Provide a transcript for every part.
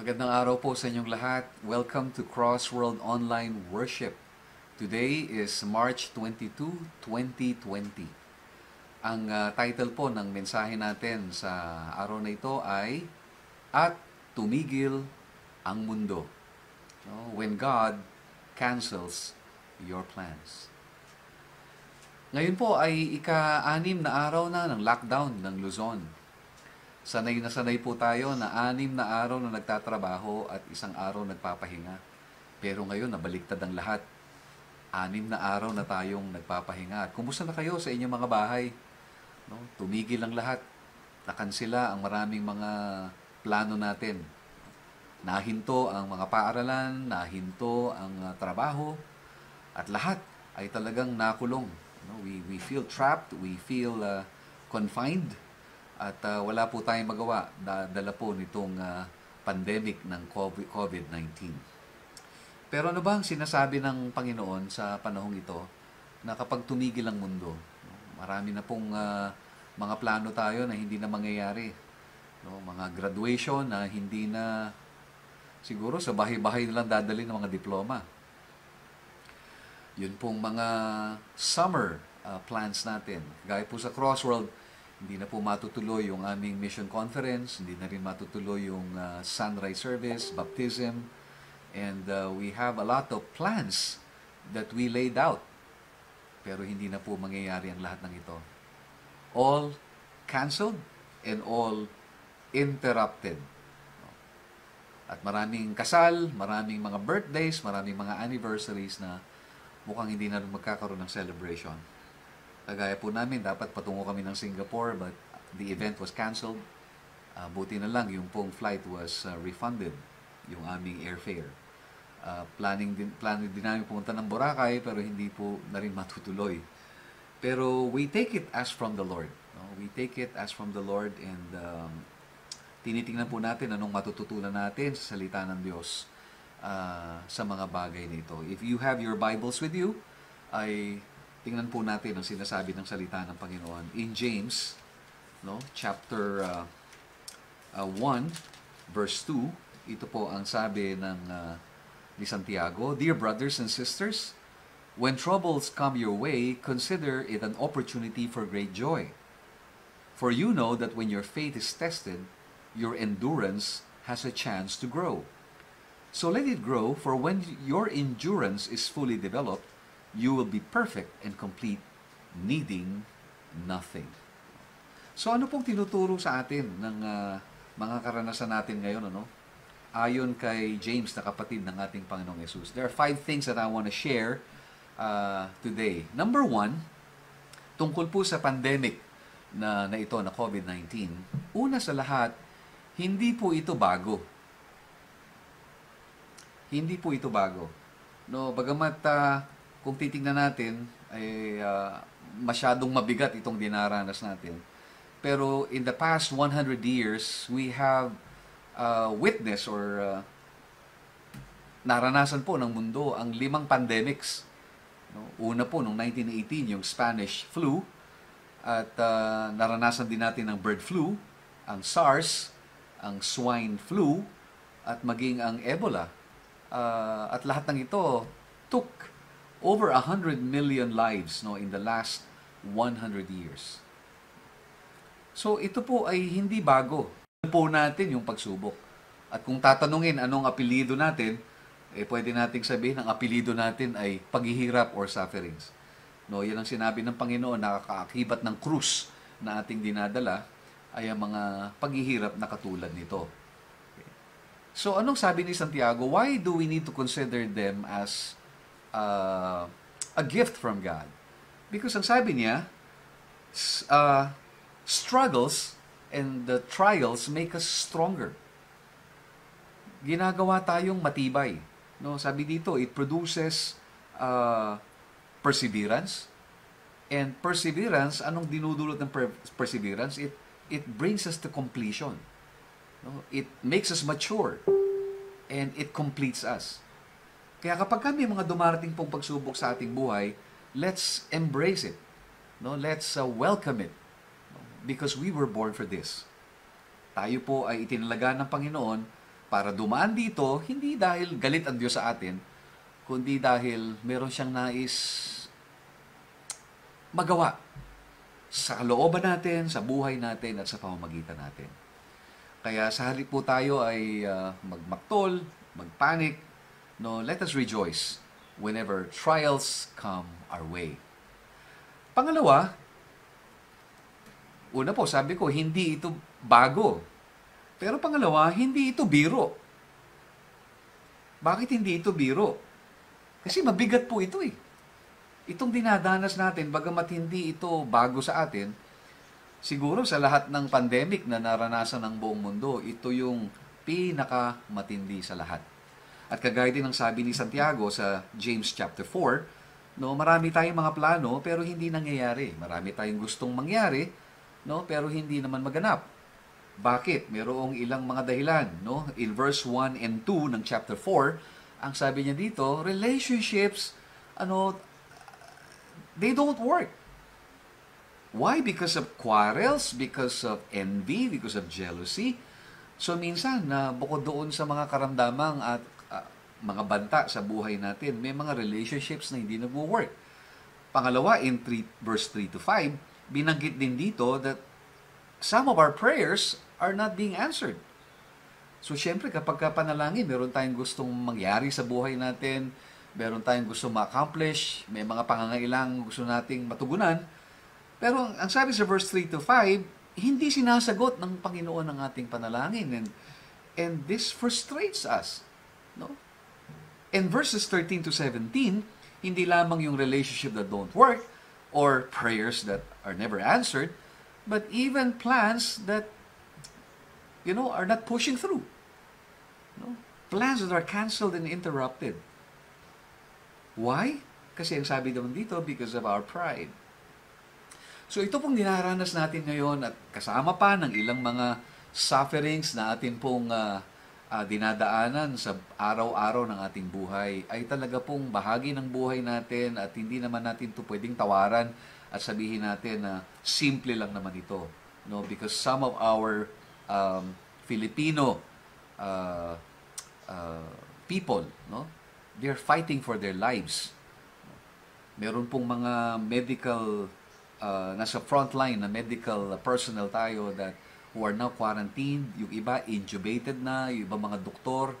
Magandang araw po sa inyong lahat. Welcome to Crossworld Online Worship. Today is March 22, 2020. Ang ah, title po ng mensahe natin sa araw na ito ay At Tumigil ang Mundo. No? When God cancels your plans. Ngayon po ay ika-anim na araw na ng lockdown ng Luzon. Sanay na sanay po tayo na anim na araw na nagtatrabaho at isang araw nagpapahinga. Pero ngayon, nabaliktad ang lahat. Anim na araw na tayong nagpapahinga. At kumusta na kayo sa inyong mga bahay? No? Tumigil ang lahat. Nakansila ang maraming mga plano natin. Nahinto ang mga paaralan, nahinto ang uh, trabaho, at lahat ay talagang nakulong. No? We, we feel trapped, we feel uh, confined, at uh, wala po tayong magawa da- dala po nitong uh, pandemic ng COVID- COVID-19. Pero ano ba ang sinasabi ng Panginoon sa panahong ito na kapag tumigil ang mundo, marami na pong uh, mga plano tayo na hindi na mangyayari. No, mga graduation na hindi na siguro sa bahay-bahay na lang dadali ng mga diploma. Yun pong mga summer uh, plans natin. Gaya po sa Crossworld, hindi na po matutuloy yung aming mission conference, hindi na rin matutuloy yung uh, sunrise service, baptism, and uh, we have a lot of plans that we laid out. Pero hindi na po mangyayari ang lahat ng ito. All canceled and all interrupted. At maraming kasal, maraming mga birthdays, maraming mga anniversaries na mukhang hindi na magkakaroon ng celebration. Kagaya po namin, dapat patungo kami ng Singapore but the event was canceled. Uh, buti na lang yung pong flight was uh, refunded, yung aming airfare. Uh, planning din, planning din namin pumunta ng Boracay pero hindi po na rin matutuloy. Pero we take it as from the Lord. No? We take it as from the Lord and um, tinitingnan po natin anong matututunan natin sa salita ng Diyos uh, sa mga bagay nito. If you have your Bibles with you, ay tingnan po natin ang sinasabi ng salita ng Panginoon. In James, no, chapter uh, uh, 1, verse 2, ito po ang sabi ng uh, ni Santiago, Dear brothers and sisters, when troubles come your way, consider it an opportunity for great joy. For you know that when your faith is tested, your endurance has a chance to grow. So let it grow, for when your endurance is fully developed, you will be perfect and complete, needing nothing. So ano pong tinuturo sa atin ng uh, mga karanasan natin ngayon, ano? Ayon kay James na kapatid ng ating Panginoong Yesus. There are five things that I want to share uh, today. Number one, tungkol po sa pandemic na, na ito, na COVID-19. Una sa lahat, hindi po ito bago. Hindi po ito bago. No, bagamat uh, kung titingnan natin ay uh, masyadong mabigat itong dinaranas natin. Pero in the past 100 years, we have uh, witnessed or uh, naranasan po ng mundo ang limang pandemics. No? Una po, noong 1918, yung Spanish flu. At uh, naranasan din natin ang bird flu, ang SARS, ang swine flu, at maging ang Ebola. Uh, at lahat ng ito took over 100 million lives no in the last 100 years. So ito po ay hindi bago. Po natin yung pagsubok. At kung tatanungin anong apelido natin, eh pwede nating sabihin ang apelido natin ay paghihirap or sufferings. No, yan ang sinabi ng Panginoon nakakaakibat ng krus na ating dinadala ay ang mga paghihirap na katulad nito. So anong sabi ni Santiago? Why do we need to consider them as uh, a gift from God. Because ang sabi niya, uh, struggles and the trials make us stronger. Ginagawa tayong matibay. No, sabi dito, it produces uh, perseverance. And perseverance, anong dinudulot ng per- perseverance? It it brings us to completion. No? It makes us mature and it completes us. Kaya kapag kami mga dumarating pong pagsubok sa ating buhay, let's embrace it. No, let's uh, welcome it. Because we were born for this. Tayo po ay itinalaga ng Panginoon para dumaan dito, hindi dahil galit ang Diyos sa atin, kundi dahil meron siyang nais magawa sa kalooban natin, sa buhay natin, at sa pamamagitan natin. Kaya sa halip po tayo ay uh, magmaktol, magpanik, no, let us rejoice whenever trials come our way. Pangalawa, una po, sabi ko, hindi ito bago. Pero pangalawa, hindi ito biro. Bakit hindi ito biro? Kasi mabigat po ito eh. Itong dinadanas natin, bagamat hindi ito bago sa atin, siguro sa lahat ng pandemic na naranasan ng buong mundo, ito yung pinakamatindi sa lahat. At kagaya din ng sabi ni Santiago sa James chapter 4, no, marami tayong mga plano pero hindi nangyayari. Marami tayong gustong mangyari, no, pero hindi naman maganap. Bakit? Merong ilang mga dahilan, no? In verse 1 and 2 ng chapter 4, ang sabi niya dito, relationships, ano, they don't work. Why? Because of quarrels, because of envy, because of jealousy. So minsan, na uh, bukod doon sa mga karamdamang at mga banta sa buhay natin, may mga relationships na hindi nagwo-work. Pangalawa, in 3, verse 3 to 5, binanggit din dito that some of our prayers are not being answered. So, syempre, kapag ka panalangin, meron tayong gustong mangyari sa buhay natin, meron tayong gusto ma-accomplish, may mga pangangailang gusto nating matugunan. Pero ang sabi sa verse 3 to 5, hindi sinasagot ng Panginoon ang ating panalangin. And, and this frustrates us. No? In verses 13 to 17, hindi lamang yung relationship that don't work or prayers that are never answered, but even plans that you know, are not pushing through. No? Plans that are canceled and interrupted. Why? Kasi ang sabi naman dito, because of our pride. So ito pong dinaranas natin ngayon at kasama pa ng ilang mga sufferings na atin pong uh, uh, dinadaanan sa araw-araw ng ating buhay ay talaga pong bahagi ng buhay natin at hindi naman natin ito pwedeng tawaran at sabihin natin na simple lang naman ito. No? Because some of our um, Filipino uh, uh, people, no? They're fighting for their lives. Meron pong mga medical uh, nasa front line na medical personnel tayo that who are now quarantined, yung iba intubated na, yung iba mga doktor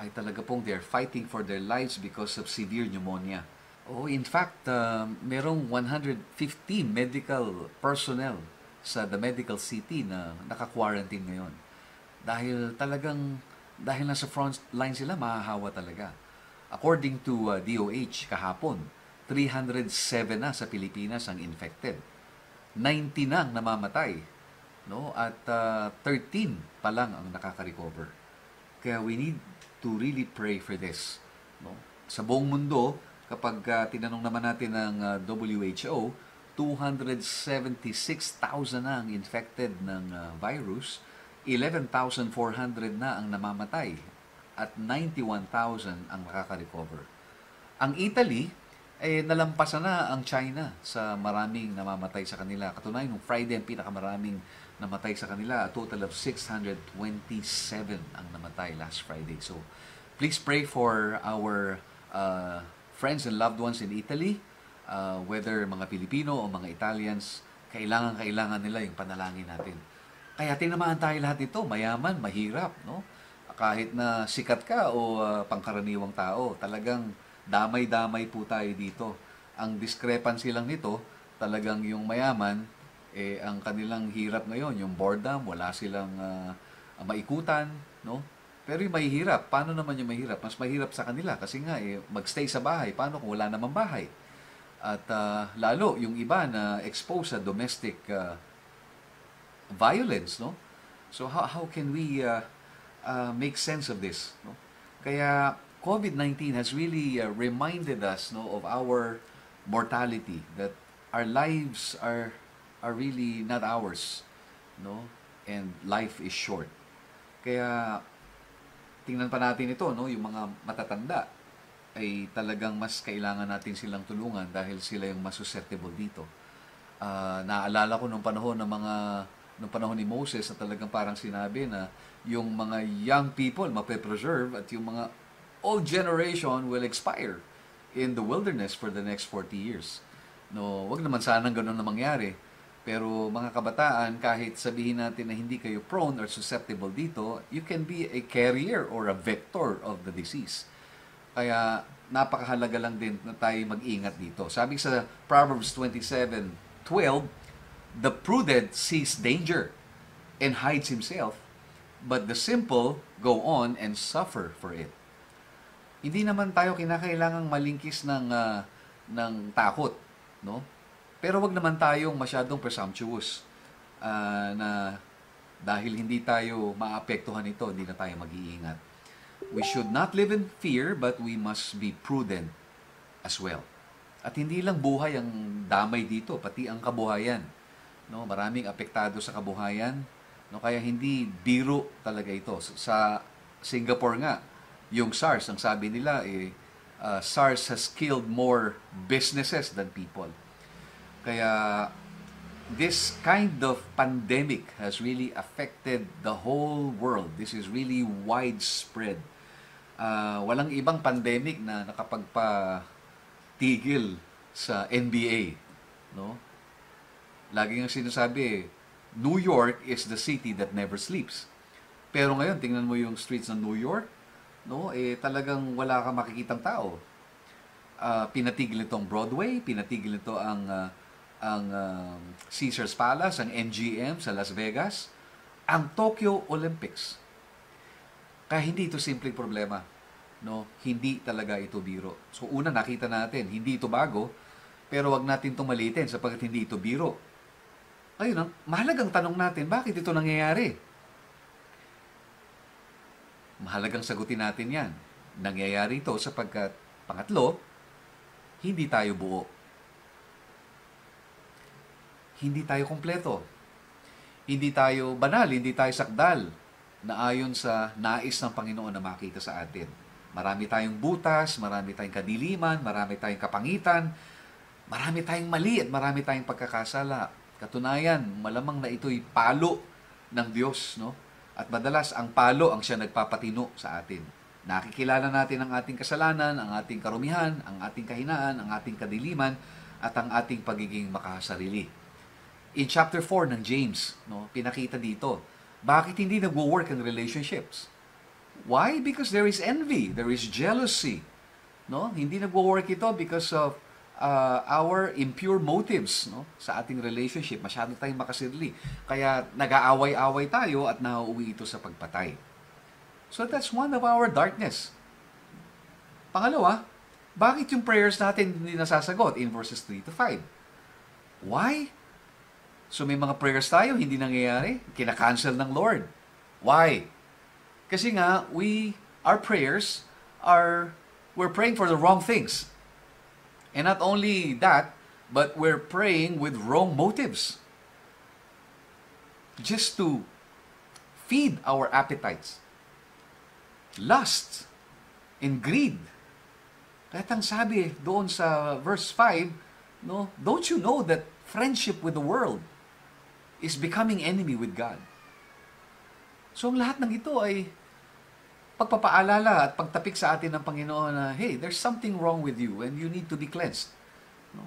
ay talaga pong they're fighting for their lives because of severe pneumonia. Oh, in fact, uh, merong 150 medical personnel sa The Medical City na naka-quarantine ngayon. Dahil talagang, dahil nasa front line sila, mahahawa talaga. According to uh, DOH kahapon, 307 na sa Pilipinas ang infected. 90 na ang namamatay. No? At uh, 13 pa lang ang nakaka-recover. Kaya we need to really pray for this. No? Sa buong mundo, kapag uh, tinanong naman natin ng uh, WHO, 276,000 na ang infected ng uh, virus, 11,400 na ang namamatay at 91,000 ang nakaka-recover. Ang Italy, eh, nalampasan na ang China sa maraming namamatay sa kanila. Katunayan, nung Friday ang pinakamaraming namatay sa kanila. A total of 627 ang namatay last Friday. So, please pray for our uh, friends and loved ones in Italy uh, whether mga Pilipino o mga Italians, kailangan-kailangan nila yung panalangin natin. Kaya tinamaan tayo lahat ito, mayaman, mahirap, no? Kahit na sikat ka o uh, pangkaraniwang tao, talagang damay-damay po tayo dito. Ang discrepancy lang nito, talagang yung mayaman, eh, ang kanilang hirap ngayon, yung boredom, wala silang uh, maikutan, no? Pero yung mahihirap, paano naman yung mahirap? Mas mahirap sa kanila kasi nga, eh, magstay sa bahay. Paano kung wala namang bahay? At uh, lalo yung iba na exposed sa domestic uh, violence, no? So how how can we uh, uh, make sense of this, no? Kaya COVID-19 has really uh, reminded us no of our mortality that our lives are are really not ours, no? And life is short. Kaya tingnan pa natin ito, no, yung mga matatanda ay talagang mas kailangan natin silang tulungan dahil sila yung mas susceptible dito. Uh, naalala ko nung panahon ng mga noong panahon ni Moses na talagang parang sinabi na yung mga young people mape-preserve at yung mga old generation will expire in the wilderness for the next 40 years. No, wag naman sanang ganun na mangyari. Pero mga kabataan, kahit sabihin natin na hindi kayo prone or susceptible dito, you can be a carrier or a vector of the disease. Kaya napakahalaga lang din na tayo mag-ingat dito. Sabi sa Proverbs 27:12, the prudent sees danger and hides himself, but the simple go on and suffer for it. Hindi naman tayo kinakailangang malingkis ng uh, ng takot, no? Pero wag naman tayong masyadong presumptuous uh, na dahil hindi tayo maapektuhan ito, hindi na tayo mag-iingat. We should not live in fear, but we must be prudent as well. At hindi lang buhay ang damay dito, pati ang kabuhayan. No, maraming apektado sa kabuhayan. No, kaya hindi biro talaga ito. Sa Singapore nga, yung SARS, ang sabi nila eh, uh, SARS has killed more businesses than people. Kaya this kind of pandemic has really affected the whole world. This is really widespread. Uh, walang ibang pandemic na nakapagpa-tigil sa NBA. No? Lagi nga sinasabi, New York is the city that never sleeps. Pero ngayon, tingnan mo yung streets ng New York, no? Eh, talagang wala kang makikitang tao. Uh, pinatigil ang Broadway, pinatigil nito ang uh, ang um, Caesars Palace, ang MGM sa Las Vegas, ang Tokyo Olympics. Kaya hindi ito simpleng problema. No? Hindi talaga ito biro. So una nakita natin, hindi ito bago, pero wag natin itong malitin sapagkat hindi ito biro. Ayun, ang mahalagang tanong natin, bakit ito nangyayari? Mahalagang sagutin natin yan. Nangyayari ito sapagkat, pangatlo, hindi tayo buo hindi tayo kompleto. Hindi tayo banal, hindi tayo sakdal na ayon sa nais ng Panginoon na makita sa atin. Marami tayong butas, marami tayong kadiliman, marami tayong kapangitan, marami tayong mali at marami tayong pagkakasala. Katunayan, malamang na ito'y palo ng Diyos, no? At madalas ang palo ang siya nagpapatino sa atin. Nakikilala natin ang ating kasalanan, ang ating karumihan, ang ating kahinaan, ang ating kadiliman, at ang ating pagiging makasarili in chapter 4 ng James, no, pinakita dito, bakit hindi nagwo-work ang relationships? Why? Because there is envy, there is jealousy. No? Hindi nagwo-work ito because of uh, our impure motives no? sa ating relationship. Masyado tayong makasirli. Kaya nag-aaway-away tayo at nauuwi ito sa pagpatay. So that's one of our darkness. Pangalawa, bakit yung prayers natin hindi nasasagot in verses 3 to 5? Why? So may mga prayers tayo, hindi nangyayari. Kina-cancel ng Lord. Why? Kasi nga, we, our prayers are, we're praying for the wrong things. And not only that, but we're praying with wrong motives. Just to feed our appetites. Lust and greed. Kaya ang sabi doon sa verse 5, no, don't you know that friendship with the world is becoming enemy with God. So ang lahat ng ito ay pagpapaalala at pagtapik sa atin ng Panginoon na, hey, there's something wrong with you and you need to be cleansed. No?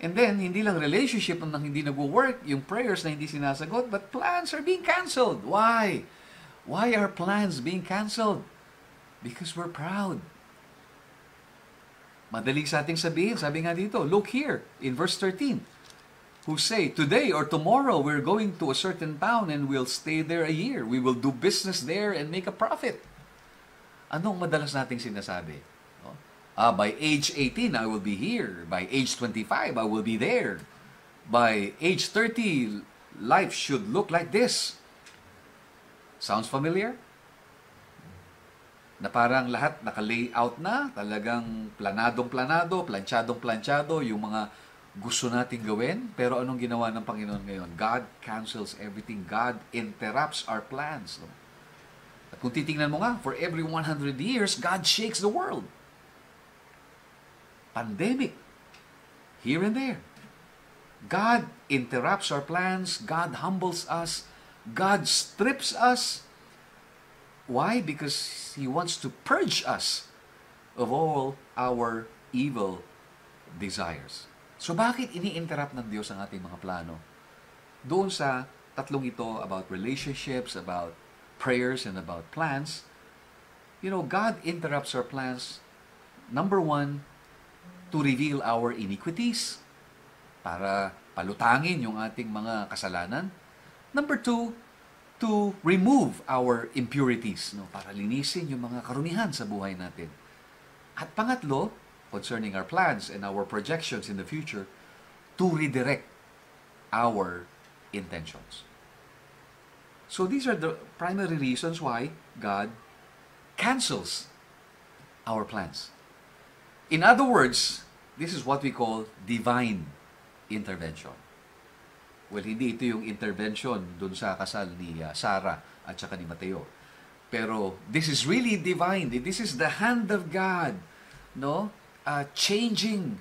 And then, hindi lang relationship ang hindi nagwo-work, yung prayers na hindi sinasagot, but plans are being canceled. Why? Why are plans being canceled? Because we're proud. Madali sa ating sabihin, sabi nga dito, look here, in verse 13, who say, Today or tomorrow we're going to a certain town and we'll stay there a year. We will do business there and make a profit. Anong madalas nating sinasabi? Oh, ah, by age 18, I will be here. By age 25, I will be there. By age 30, life should look like this. Sounds familiar? Na parang lahat naka-layout na, talagang planadong-planado, planchadong-planchado, yung mga gusto nating gawin, pero anong ginawa ng Panginoon ngayon? God cancels everything. God interrupts our plans. No? At kung titingnan mo nga, for every 100 years, God shakes the world. Pandemic. Here and there. God interrupts our plans, God humbles us, God strips us. Why? Because He wants to purge us of all our evil desires. So bakit ini-interrupt ng Diyos ang ating mga plano? Doon sa tatlong ito about relationships, about prayers, and about plans, you know, God interrupts our plans, number one, to reveal our iniquities, para palutangin yung ating mga kasalanan. Number two, to remove our impurities, no, para linisin yung mga karumihan sa buhay natin. At pangatlo, concerning our plans and our projections in the future, to redirect our intentions. So these are the primary reasons why God cancels our plans. In other words, this is what we call divine intervention. Well, hindi ito yung intervention dun sa kasal ni uh, Sarah at saka ni Mateo. Pero this is really divine. This is the hand of God, no? Uh, changing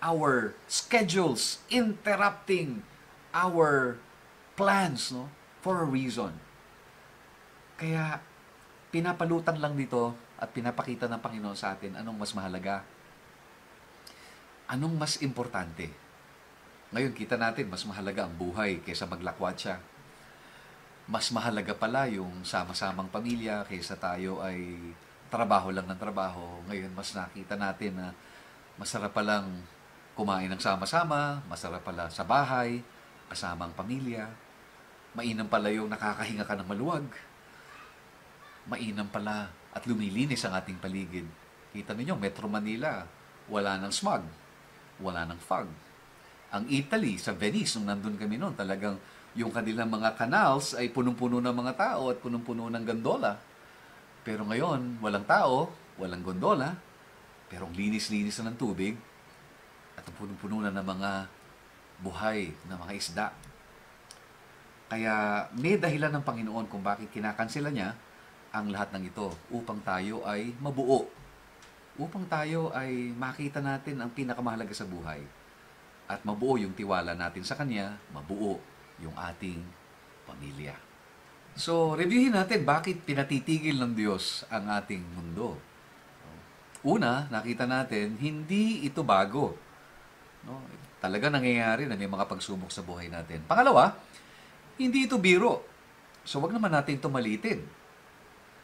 our schedules, interrupting our plans, no? For a reason. Kaya pinapalutang lang dito at pinapakita ng Panginoon sa atin anong mas mahalaga anong mas importante? Ngayon, kita natin, mas mahalaga ang buhay kaysa maglakwat siya. Mas mahalaga pala yung sama-samang pamilya kaysa tayo ay trabaho lang ng trabaho. Ngayon, mas nakita natin na masarap palang kumain ng sama-sama, masarap pala sa bahay, kasama ang pamilya. Mainam pala yung nakakahinga ka ng maluwag. Mainam pala at lumilinis ang ating paligid. Kita ninyo, Metro Manila, wala ng smog wala ng fog. Ang Italy, sa Venice, nung nandun kami noon, talagang yung kanilang mga canals ay punong-puno ng mga tao at punong-puno ng gondola. Pero ngayon, walang tao, walang gondola, pero ang linis-linis na ng tubig at ang punong-puno na ng mga buhay na mga isda. Kaya may dahilan ng Panginoon kung bakit kinakansela niya ang lahat ng ito upang tayo ay mabuo upang tayo ay makita natin ang pinakamahalaga sa buhay at mabuo yung tiwala natin sa Kanya, mabuo yung ating pamilya. So, reviewin natin bakit pinatitigil ng Diyos ang ating mundo. Una, nakita natin, hindi ito bago. No? Talaga nangyayari na may mga pagsubok sa buhay natin. Pangalawa, hindi ito biro. So, wag naman natin ito malitin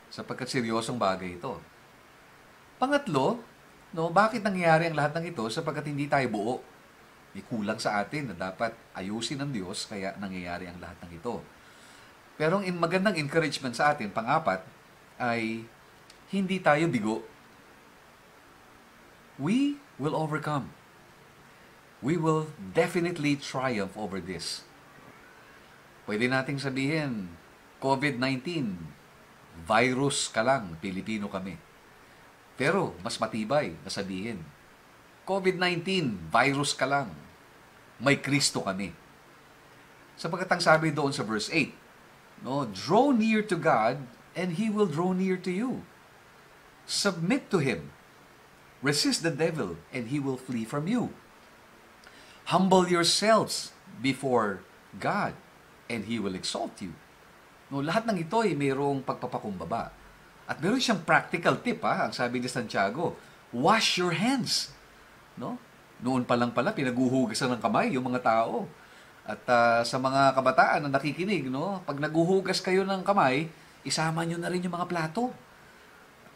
sapagkat seryosong bagay ito. Pangatlo, no, bakit nangyayari ang lahat ng ito? Sapagkat hindi tayo buo. May kulang sa atin na dapat ayusin ng Diyos, kaya nangyayari ang lahat ng ito. Pero ang magandang encouragement sa atin, pang-apat, ay hindi tayo bigo. We will overcome. We will definitely triumph over this. Pwede nating sabihin, COVID-19, virus ka lang, Pilipino kami. Pero mas matibay na sabihin, COVID-19, virus ka lang. May Kristo kami. Sapagkat ang sabi doon sa verse 8, no, draw near to God and He will draw near to you. Submit to Him. Resist the devil and He will flee from you. Humble yourselves before God and He will exalt you. No, lahat ng ito ay mayroong pagpapakumbaba. At meron siyang practical tip ha, ang sabi ni Santiago, wash your hands. No? Noon pa lang pala pinaguhugasan ng kamay yung mga tao. At uh, sa mga kabataan na nakikinig, no, pag naguhugas kayo ng kamay, isama nyo na rin yung mga plato.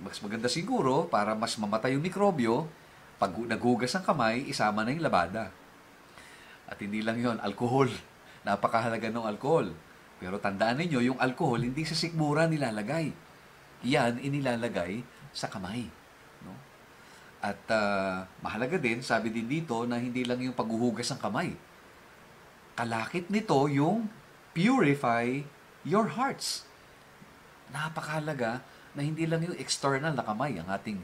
Mas maganda siguro para mas mamatay yung mikrobyo, pag naghugas ng kamay, isama na yung labada. At hindi lang yon alcohol. Napakahalaga ng alcohol. Pero tandaan ninyo, yung alcohol hindi sa sikmura nilalagay yan inilalagay sa kamay. No? At uh, mahalaga din, sabi din dito, na hindi lang yung paghuhugas ng kamay. Kalakit nito yung purify your hearts. Napakahalaga na hindi lang yung external na kamay ang ating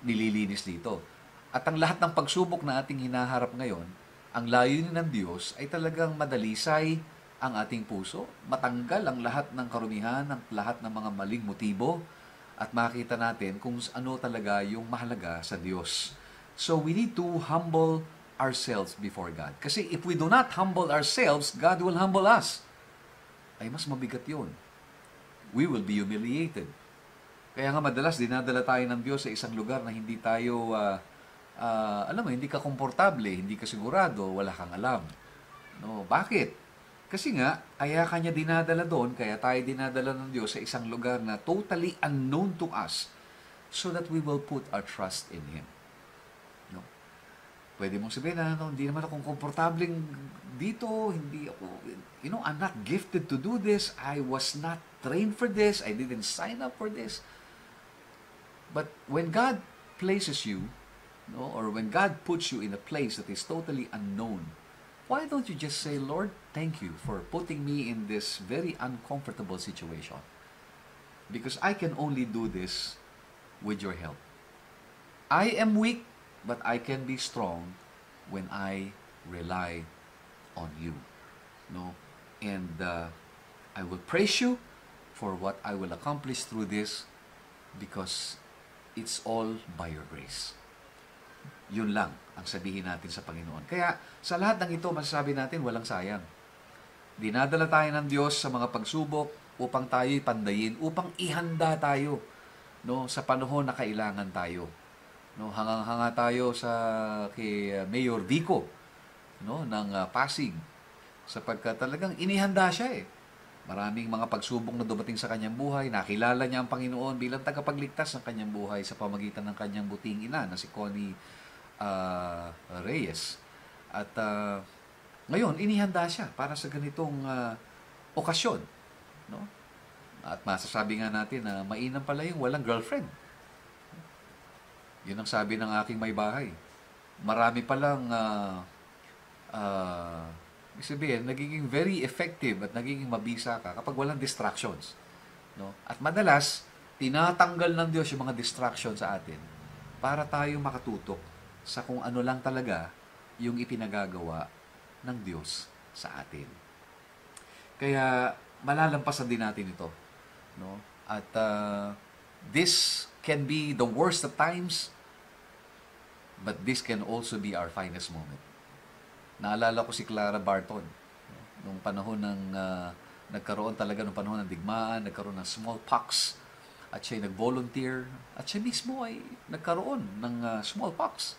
nililinis dito. At ang lahat ng pagsubok na ating hinaharap ngayon, ang layunin ng Diyos ay talagang madalisay ang ating puso, matanggal ang lahat ng karumihan, ang lahat ng mga maling motibo, at makita natin kung ano talaga yung mahalaga sa Diyos. So we need to humble ourselves before God. Kasi if we do not humble ourselves, God will humble us. Ay mas mabigat yun. We will be humiliated. Kaya nga madalas dinadala tayo ng Diyos sa isang lugar na hindi tayo, ah, ah, alam mo, hindi ka komportable, hindi ka sigurado, wala kang alam. No, bakit? Kasi nga, kaya kanya dinadala doon, kaya tayo dinadala ng Diyos sa isang lugar na totally unknown to us so that we will put our trust in Him. Pwede mong sabihin na, no, hindi naman ako komportableng dito, hindi ako, you know, I'm not gifted to do this, I was not trained for this, I didn't sign up for this. But when God places you, no, or when God puts you in a place that is totally unknown, why don't you just say, Lord, thank you for putting me in this very uncomfortable situation? Because I can only do this with your help. I am weak, but I can be strong when I rely on you. No? And uh, I will praise you for what I will accomplish through this because it's all by your grace. Yun lang ang sabihin natin sa Panginoon. Kaya sa lahat ng ito, masasabi natin walang sayang. Dinadala tayo ng Diyos sa mga pagsubok upang tayo'y pandayin, upang ihanda tayo no, sa panahon na kailangan tayo. No, hangang-hanga tayo sa kay uh, Mayor Vico no, ng uh, Pasig sapagkat talagang inihanda siya eh. Maraming mga pagsubok na dumating sa kanyang buhay, nakilala niya ang Panginoon bilang tagapagligtas ng kanyang buhay sa pamagitan ng kanyang buting ina na si Connie uh, Reyes. At uh, ngayon, inihanda siya para sa ganitong uh, okasyon. No? At masasabi nga natin na mainam pala yung walang girlfriend. Yun ang sabi ng aking may bahay. Marami palang uh, uh, Ibig sabihin, nagiging very effective at nagiging mabisa ka kapag walang distractions. No? At madalas, tinatanggal ng Diyos yung mga distractions sa atin para tayo makatutok sa kung ano lang talaga yung ipinagagawa ng Diyos sa atin. Kaya malalampasan din natin ito. No? At uh, this can be the worst of times, but this can also be our finest moment. Naalala ko si Clara Barton. Nung panahon ng, uh, nagkaroon talaga ng panahon ng digmaan, nagkaroon ng smallpox, at siya nag-volunteer, at siya mismo ay nagkaroon ng uh, smallpox.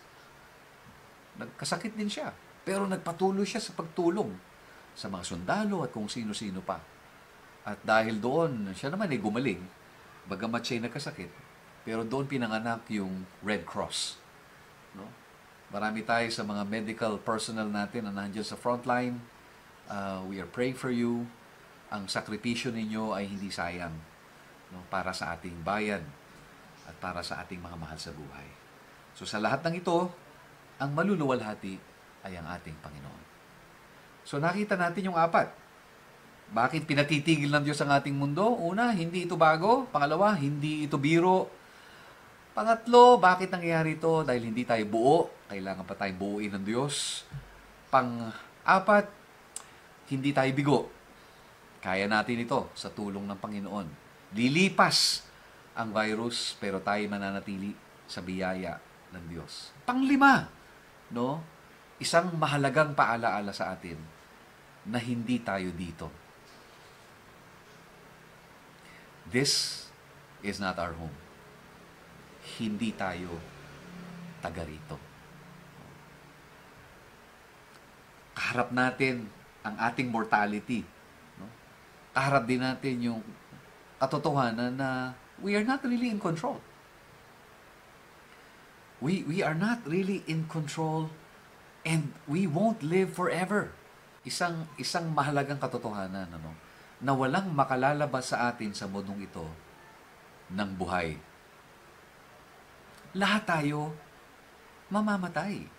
Nagkasakit din siya. Pero nagpatuloy siya sa pagtulong sa mga sundalo at kung sino-sino pa. At dahil doon, siya naman ay gumaling, bagamat siya ay nagkasakit, pero doon pinanganak yung Red Cross. No? Marami tayo sa mga medical personnel natin na nandiyan sa frontline. Uh, we are praying for you. Ang sakripisyo ninyo ay hindi sayang no, para sa ating bayan at para sa ating mga mahal sa buhay. So sa lahat ng ito, ang maluluwalhati ay ang ating Panginoon. So nakita natin yung apat. Bakit pinatitigil ng Diyos ang ating mundo? Una, hindi ito bago. Pangalawa, hindi ito biro. Pangatlo, bakit nangyayari ito? Dahil hindi tayo buo, kailangan pa tayong buuin ng Diyos. Pang-apat, hindi tayo bigo. Kaya natin ito sa tulong ng Panginoon. Lilipas ang virus, pero tayo mananatili sa biyaya ng Diyos. Panglima, no? Isang mahalagang paalaala sa atin na hindi tayo dito. This is not our home hindi tayo taga rito. Kaharap natin ang ating mortality. No? Kaharap din natin yung katotohanan na we are not really in control. We, we are not really in control and we won't live forever. Isang, isang mahalagang katotohanan ano, na walang makalalabas sa atin sa mundong ito ng buhay lahat tayo mamamatay.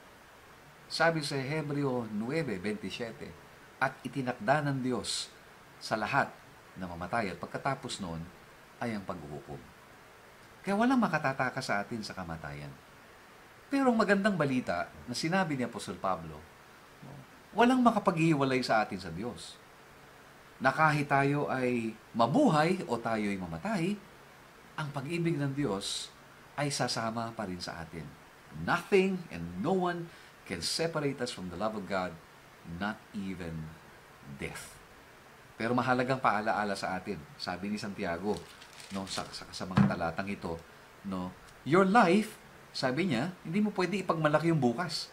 Sabi sa Hebreo 9.27, at itinakda ng Diyos sa lahat na mamatay at pagkatapos noon ay ang paghuhukom. Kaya walang makatataka sa atin sa kamatayan. Pero ang magandang balita na sinabi ni Apostol Pablo, walang makapaghiwalay sa atin sa Diyos. Na kahit tayo ay mabuhay o tayo ay mamatay, ang pag-ibig ng Diyos ay sasama pa rin sa atin. Nothing and no one can separate us from the love of God, not even death. Pero mahalagang paalaala sa atin, sabi ni Santiago, no, sa, sa, sa mga talatang ito, no, your life, sabi niya, hindi mo pwede ipagmalaki yung bukas.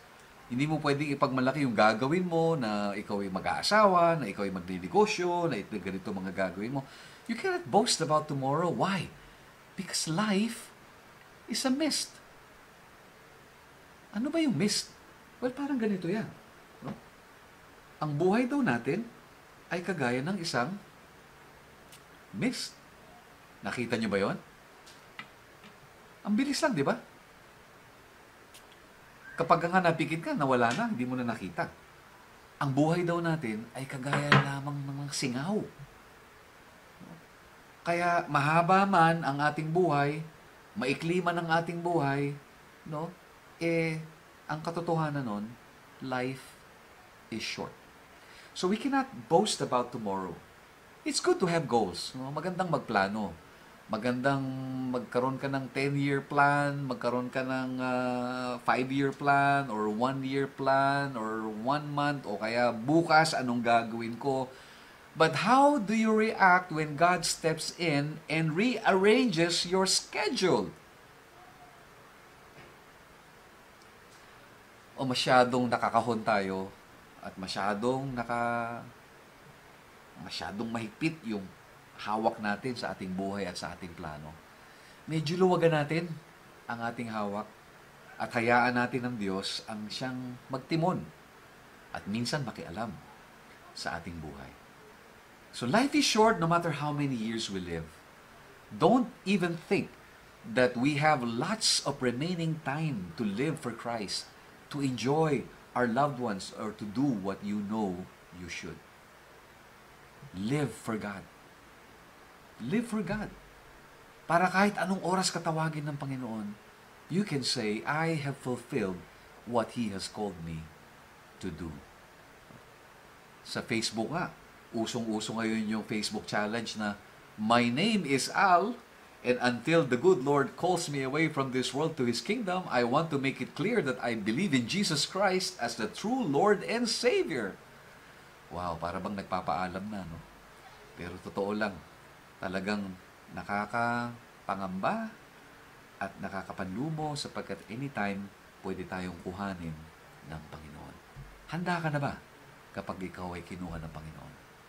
Hindi mo pwedeng ipagmalaki yung gagawin mo na ikaw ay mag-aasawa, na ikaw ay magninegosyo, na ito ganito mga gagawin mo. You cannot boast about tomorrow. Why? Because life is a mist. Ano ba yung mist? Well, parang ganito yan. No? Ang buhay daw natin ay kagaya ng isang mist. Nakita niyo ba yon? Ang bilis lang, di ba? Kapag nga napikit ka, nawala na, hindi mo na nakita. Ang buhay daw natin ay kagaya lamang ng singaw. Kaya mahaba man ang ating buhay, maikli man ang ating buhay, no? Eh, ang katotohanan nun, life is short. So we cannot boast about tomorrow. It's good to have goals. No? Magandang magplano magandang magkaroon ka ng 10-year plan, magkaroon ka ng 5-year ah, plan or 1-year plan or 1 month o kaya bukas anong gagawin ko. But how do you react when God steps in and rearranges your schedule? O masyadong nakakahon tayo at masyadong naka masyadong mahigpit yung hawak natin sa ating buhay at sa ating plano. Medyo luwagan natin ang ating hawak at hayaan natin ng Diyos ang siyang magtimon at minsan makialam sa ating buhay. So life is short no matter how many years we live. Don't even think that we have lots of remaining time to live for Christ, to enjoy our loved ones, or to do what you know you should. Live for God. Live for God. Para kahit anong oras katawagin ng Panginoon, you can say, I have fulfilled what He has called me to do. Sa Facebook nga, usong-uso ngayon yung Facebook challenge na My name is Al, and until the good Lord calls me away from this world to His kingdom, I want to make it clear that I believe in Jesus Christ as the true Lord and Savior. Wow, para bang nagpapaalam na, no? Pero totoo lang, talagang nakakapangamba at nakakapanlumo sapagkat anytime pwede tayong kuhanin ng Panginoon. Handa ka na ba kapag ikaw ay kinuha ng Panginoon?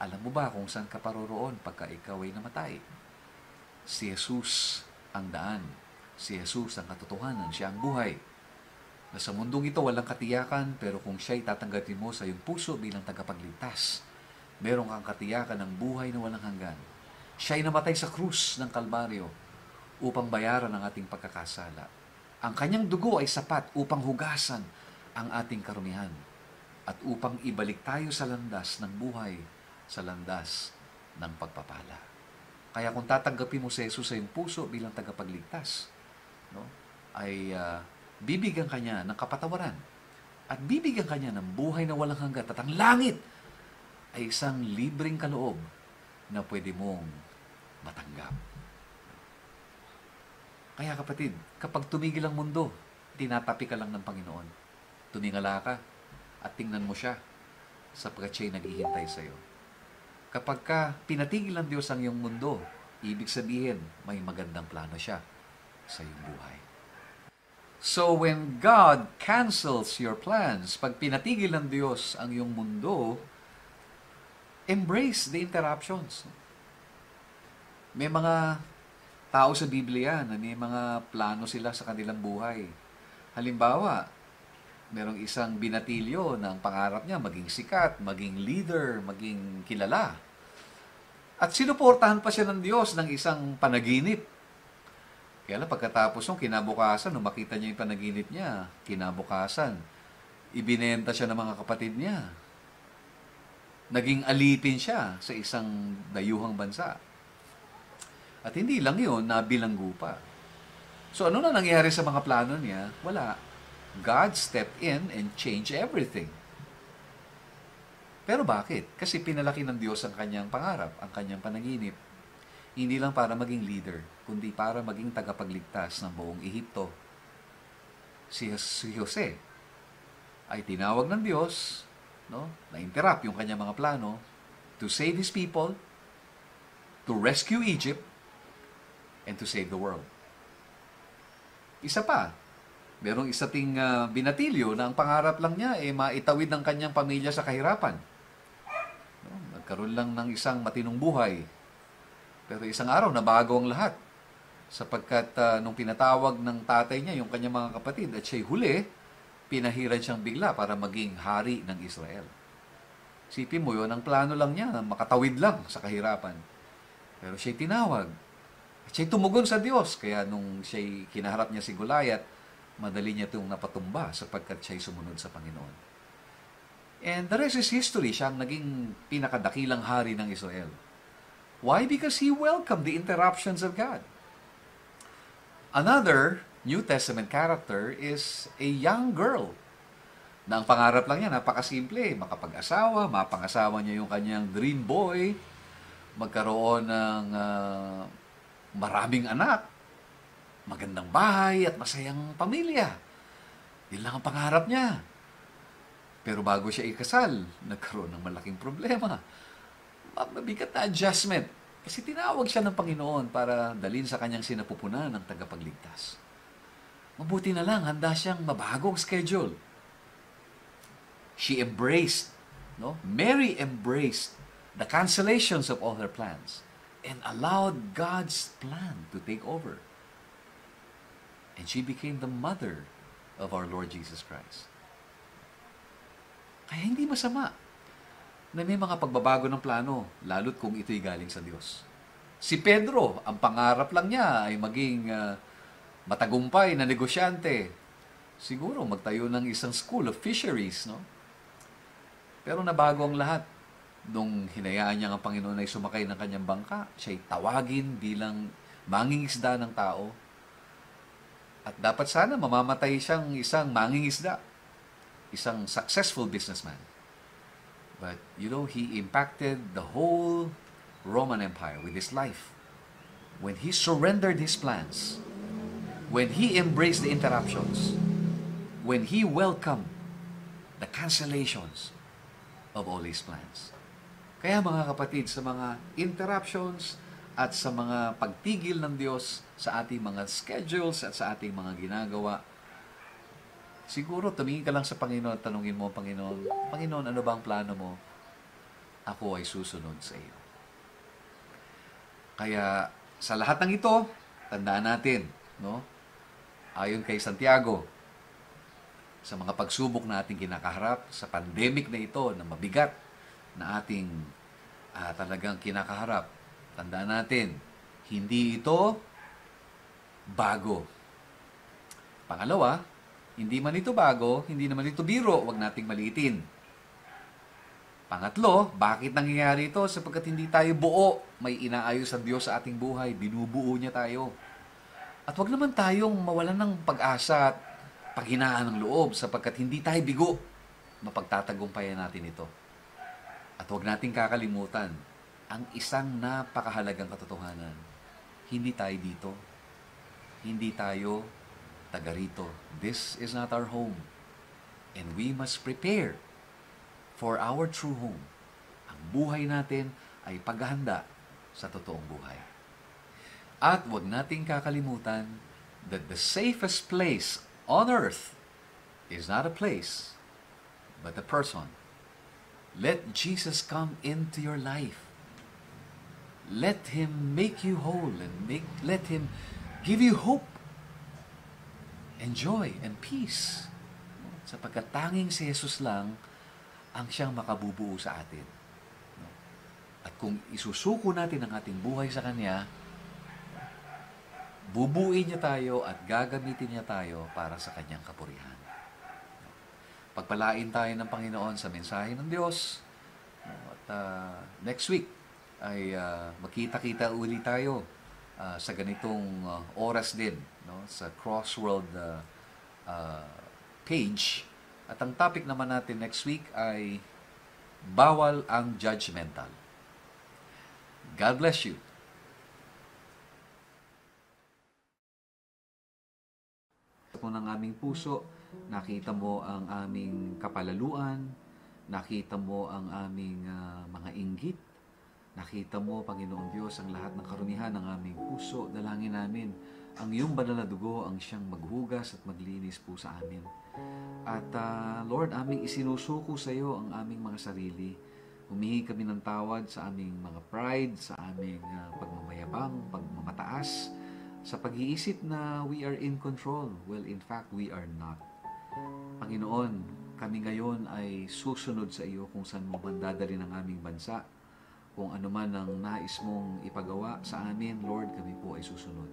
Alam mo ba kung saan ka paroroon pagka ikaw ay namatay? Si Jesus ang daan. Si Jesus ang katotohanan. Siya ang buhay. Na sa mundong ito walang katiyakan, pero kung siya'y tatanggapin mo sa iyong puso bilang tagapagligtas, meron kang katiyakan ng buhay na walang hanggan siya ay namatay sa krus ng Kalbaryo upang bayaran ang ating pagkakasala. Ang kanyang dugo ay sapat upang hugasan ang ating karumihan at upang ibalik tayo sa landas ng buhay, sa landas ng pagpapala. Kaya kung tatanggapin mo si Jesus sa iyong puso bilang tagapagligtas, no, ay uh, bibigyan kanya ng kapatawaran at bibigyan kanya ng buhay na walang hanggat at ang langit ay isang libreng kaloob na pwede mong matanggap. Kaya kapatid, kapag tumigil ang mundo, tinatapi ka lang ng Panginoon. Tumingala ka at tingnan mo siya sapagkat siya'y naghihintay sa iyo. Kapag ka pinatigil ng Diyos ang iyong mundo, ibig sabihin may magandang plano siya sa iyong buhay. So when God cancels your plans, pag pinatigil ng Diyos ang iyong mundo, embrace the interruptions. May mga tao sa Biblia na may mga plano sila sa kanilang buhay. Halimbawa, merong isang binatilyo na ang pangarap niya maging sikat, maging leader, maging kilala. At sinuportahan pa siya ng Diyos ng isang panaginip. Kaya lang pagkatapos nung kinabukasan, nung makita niya yung panaginip niya, kinabukasan, ibinenta siya ng mga kapatid niya. Naging alipin siya sa isang dayuhang bansa. At hindi lang yun, nabilanggo pa. So ano na nangyari sa mga plano niya? Wala. God stepped in and changed everything. Pero bakit? Kasi pinalaki ng Diyos ang kanyang pangarap, ang kanyang panaginip. Hindi lang para maging leader, kundi para maging tagapagligtas ng buong Ehipto. Si, Jose ay tinawag ng Diyos, no, na interrupt yung kanyang mga plano to save His people, to rescue Egypt, and to save the world. Isa pa, merong isa ting ah, binatilyo na ang pangarap lang niya ay maitawid ng kanyang pamilya sa kahirapan. No, nagkaroon lang ng isang matinong buhay. Pero isang araw, nabago ang lahat. Sapagkat ah, nung pinatawag ng tatay niya yung kanyang mga kapatid at siya'y huli, pinahiran siyang bigla para maging hari ng Israel. Sipin mo yun, ang plano lang niya, makatawid lang sa kahirapan. Pero siya'y tinawag. At siya'y tumugon sa Diyos. Kaya nung siya'y kinaharap niya si Goliath, madali niya itong napatumba sapagkat siya'y sumunod sa Panginoon. And the rest is history. Siya ang naging pinakadakilang hari ng Israel. Why? Because he welcomed the interruptions of God. Another New Testament character is a young girl na ang pangarap lang niya, napakasimple, makapag-asawa, mapangasawa niya yung kanyang dream boy, magkaroon ng ah, maraming anak, magandang bahay at masayang pamilya. Yun lang ang pangarap niya. Pero bago siya ikasal, nagkaroon ng malaking problema. Mabigat na adjustment. Kasi tinawag siya ng Panginoon para dalhin sa kanyang sinapupunan ng tagapagligtas. Mabuti na lang, handa siyang mabagong schedule. She embraced, no? Mary embraced the cancellations of all her plans and allowed God's plan to take over. And she became the mother of our Lord Jesus Christ. Kaya hindi masama na may mga pagbabago ng plano, lalo't kung ito'y galing sa Diyos. Si Pedro, ang pangarap lang niya ay maging ah, matagumpay na negosyante. Siguro magtayo ng isang school of fisheries, no? Pero nabago ang lahat. Nung hinayaan niya ang Panginoon ay sumakay ng kanyang bangka, siya'y tawagin bilang mangingisda ng tao. At dapat sana mamamatay siyang isang mangingisda, isang successful businessman. But, you know, he impacted the whole Roman Empire with his life. When he surrendered his plans, when he embraced the interruptions, when he welcomed the cancellations of all his plans. Kaya mga kapatid, sa mga interruptions at sa mga pagtigil ng Diyos sa ating mga schedules at sa ating mga ginagawa, siguro tumingin ka lang sa Panginoon at tanungin mo, Panginoon, Panginoon, ano ba ang plano mo? Ako ay susunod sa iyo. Kaya sa lahat ng ito, tandaan natin, no? Ayon kay Santiago, sa mga pagsubok na ating kinakaharap, sa pandemic na ito na mabigat na ating ah, talagang kinakaharap, tandaan natin, hindi ito bago. Pangalawa, hindi man ito bago, hindi naman ito biro, wag nating maliitin. Pangatlo, bakit nangyayari ito? Sapagkat hindi tayo buo, may inaayos ang Diyos sa ating buhay, binubuo niya tayo. At wag naman tayong mawalan ng pag-asa at paghinaan ng loob sapagkat hindi tayo bigo, mapagtatagumpayan natin ito. At huwag nating kakalimutan ang isang napakahalagang katotohanan. Hindi tayo dito. Hindi tayo taga rito. This is not our home. And we must prepare for our true home. Ang buhay natin ay paghahanda sa totoong buhay. At huwag nating kakalimutan that the safest place on earth is not a place, but a person. Let Jesus come into your life. Let Him make you whole and make, let Him give you hope and joy and peace. Sapagkat tanging si Jesus lang ang siyang makabubuo sa atin. At kung isusuko natin ang ating buhay sa Kanya, bubuin niya tayo at gagamitin niya tayo para sa kanyang kapurihan. Pagpalain tayo ng Panginoon sa mensahe ng Diyos. At uh, next week ay uh, magkita-kita uli tayo uh, sa ganitong uh, oras din no sa Crossworld uh, uh, page. At ang topic naman natin next week ay bawal ang judgmental. God bless you. po ng aming puso Nakita mo ang aming kapalaluan, nakita mo ang aming ah, mga inggit, nakita mo, Panginoon Diyos, ang lahat ng karunihan ng aming puso. Dalangin namin ang iyong banal na dugo ang siyang maghugas at maglinis po sa amin. At ah, Lord, aming isinusuko sa iyo ang aming mga sarili. Humihi kami ng tawad sa aming mga pride, sa aming ah, pagmamayabang, pagmamataas, sa pag-iisip na we are in control. Well, in fact, we are not. Panginoon, kami ngayon ay susunod sa iyo kung saan mo man dadali ng aming bansa. Kung ano man ang nais mong ipagawa sa amin, Lord, kami po ay susunod.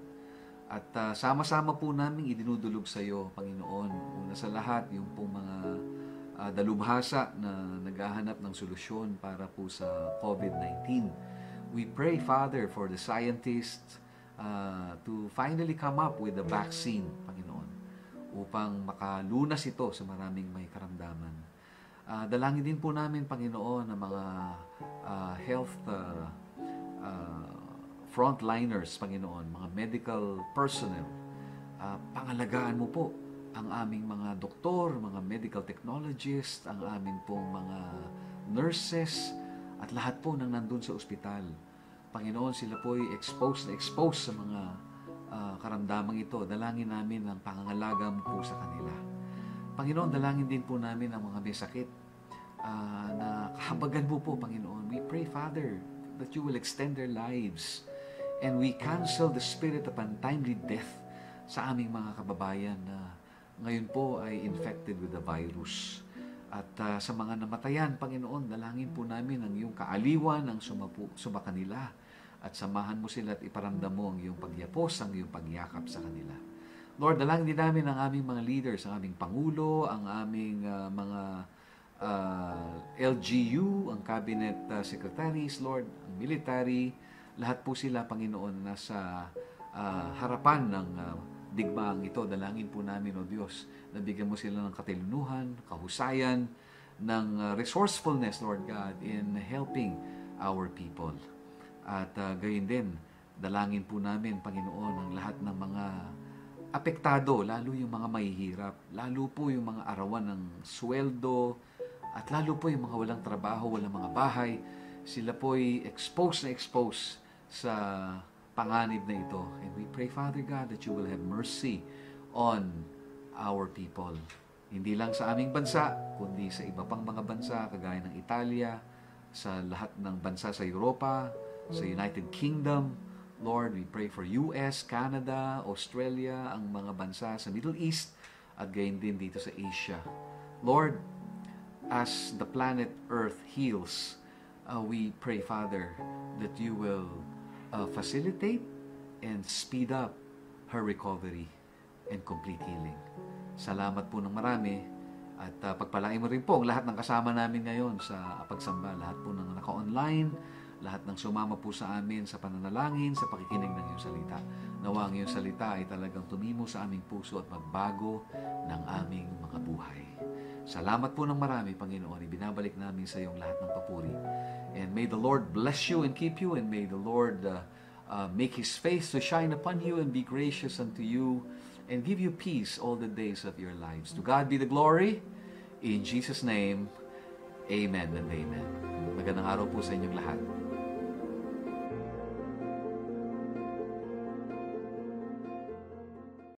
At ah, sama-sama po namin idinudulog sa iyo, Panginoon. Una sa lahat, yung pong mga ah, dalubhasa na naghahanap ng solusyon para po sa COVID-19. We pray, Father, for the scientists ah, to finally come up with a vaccine, Panginoon, upang makalunas ito sa maraming may karamdaman. Ah, dalangin din po namin, Panginoon, ng mga ah, health ah, ah, frontliners, Panginoon, mga medical personnel. Ah, pangalagaan mo po ang aming mga doktor, mga medical technologists, ang aming pong mga nurses, at lahat po nang nandun sa ospital. Panginoon, sila po ay exposed na exposed sa mga ah, karamdamang ito. Dalangin namin ang pangangalaga mo po sa kanila. Panginoon, dalangin din po namin ang mga may sakit ah, na kahabagan mo po, Panginoon. We pray, Father, that you will extend their lives. And we cancel the spirit of untimely death sa aming mga kababayan na ngayon po ay infected with the virus. At ah, sa mga namatayan, Panginoon, dalangin po namin ang iyong kaaliwan ang sumapu, sumakanila at samahan mo sila at iparamdam mo ang iyong pagyapos, ang iyong pagyakap sa kanila. Lord, dalangin din namin ang aming mga leaders, ang aming Pangulo, ang aming ah, mga ah, LGU, ang cabinet ah, secretaries, Lord, ang military, lahat po sila, Panginoon, nasa ah, harapan ng ah, digmaang ito. Dalangin po namin, O Diyos, na bigyan mo sila ng katilinuhan, kahusayan, ng resourcefulness, Lord God, in helping our people. At uh, gayon din, dalangin po namin, Panginoon, ang lahat ng mga apektado, lalo yung mga mahihirap, lalo po yung mga arawan ng sweldo, at lalo po yung mga walang trabaho, walang mga bahay, sila po ay exposed na exposed sa panganib na ito. And we pray, Father God, that you will have mercy on our people. Hindi lang sa aming bansa, kundi sa iba pang mga bansa, kagaya ng Italia, sa lahat ng bansa sa Europa, sa United Kingdom. Lord, we pray for US, Canada, Australia, ang mga bansa sa Middle East, at gayon din dito sa Asia. Lord, as the planet Earth heals, uh, we pray, Father, that you will uh, facilitate and speed up her recovery and complete healing. Salamat po ng marami at uh, pagpalain mo rin po ang lahat ng kasama namin ngayon sa pagsamba, lahat po ng naka-online, lahat ng sumama po sa amin sa pananalangin, sa pakikinig ng iyong salita. Nawa ang iyong salita ay talagang tumimo sa aming puso at magbago ng aming mga buhay. Salamat po ng marami, Panginoon. Ibinabalik namin sa iyong lahat ng papuri. And may the Lord bless you and keep you, and may the Lord uh, uh, make His face to shine upon you and be gracious unto you, and give you peace all the days of your lives. To God be the glory. In Jesus' name, Amen and Amen. Magandang araw po sa inyong lahat.